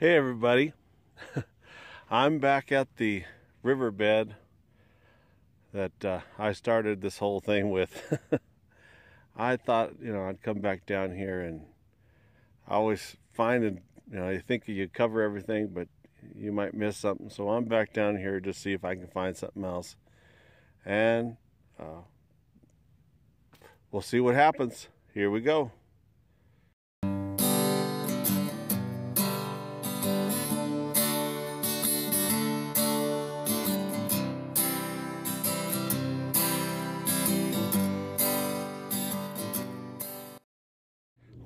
Hey everybody, I'm back at the riverbed that uh, I started this whole thing with. I thought, you know, I'd come back down here and I always find, it, you know, you think you cover everything, but you might miss something. So I'm back down here to see if I can find something else. And uh, we'll see what happens. Here we go.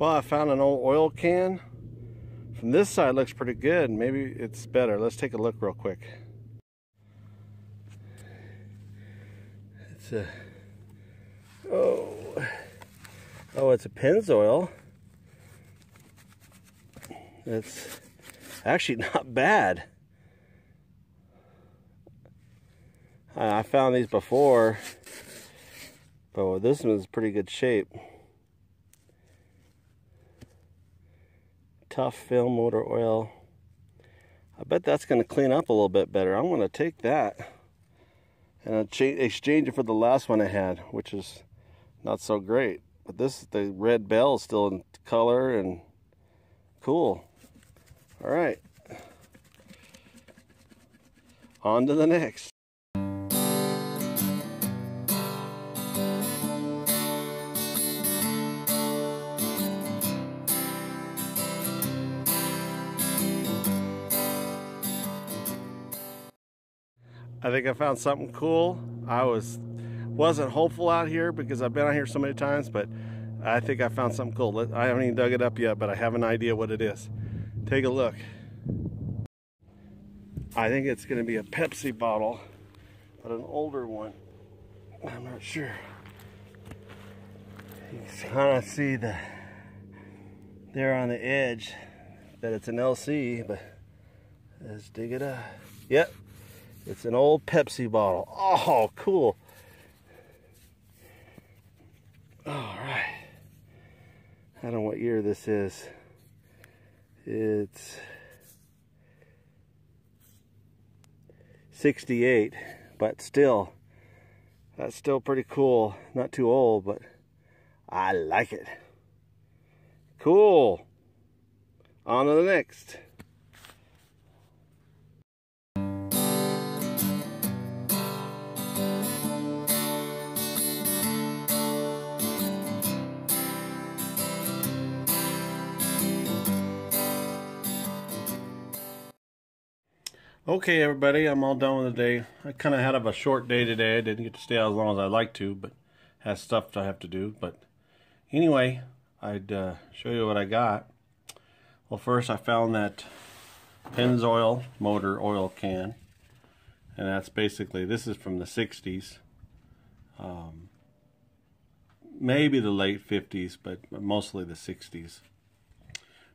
Well, I found an old oil can. From this side looks pretty good. Maybe it's better. Let's take a look real quick. It's a oh oh it's a Pennzoil. It's actually not bad. I found these before, but this one's pretty good shape. Tough film motor oil. I bet that's going to clean up a little bit better. I'm going to take that and exchange it for the last one I had, which is not so great. But this, is the red bell is still in color and cool. All right. On to the next. I think I found something cool. I was wasn't hopeful out here because I've been out here so many times, but I think I found something cool. I haven't even dug it up yet, but I have an idea what it is. Take a look. I think it's going to be a Pepsi bottle, but an older one. I'm not sure. You can kind of see the there on the edge that it's an LC, but let's dig it up. Yep, it's an old Pepsi bottle. Oh, cool. All right. I don't know what year this is. It's 68, but still, that's still pretty cool. Not too old, but I like it. Cool. On to the next. Okay, everybody, I'm all done with the day. I kind of had a short day today. I didn't get to stay out as long as I'd like to, but has stuff I have to do. But anyway, I'd uh, show you what I got. Well, first I found that Pennzoil motor oil can, and that's basically this is from the 60s, um, maybe the late 50s, but mostly the 60s.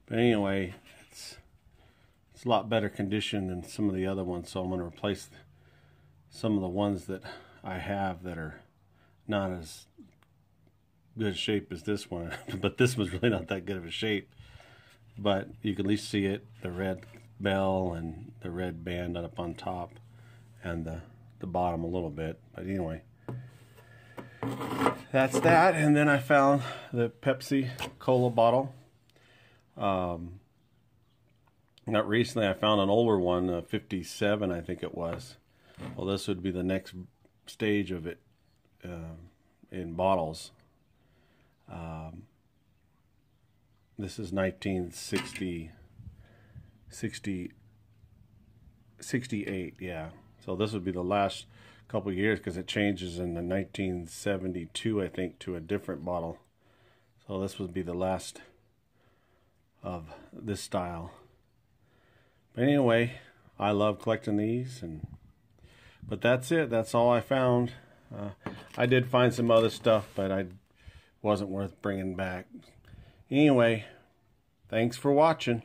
But anyway, it's it's a lot better condition than some of the other ones so I'm going to replace some of the ones that I have that are not as good shape as this one. But this one's really not that good of a shape. But you can at least see it the red bell and the red band up on top and the, the bottom a little bit. But anyway that's that. And then I found the Pepsi cola bottle. Um, not recently, I found an older one, a 57, I think it was. Well, this would be the next stage of it uh, in bottles. Um, this is 1960, 60, 68, yeah. So this would be the last couple years because it changes in the 1972, I think, to a different bottle. So this would be the last of this style. But anyway, I love collecting these, and but that's it. That's all I found. Uh, I did find some other stuff, but I wasn't worth bringing back. Anyway, thanks for watching.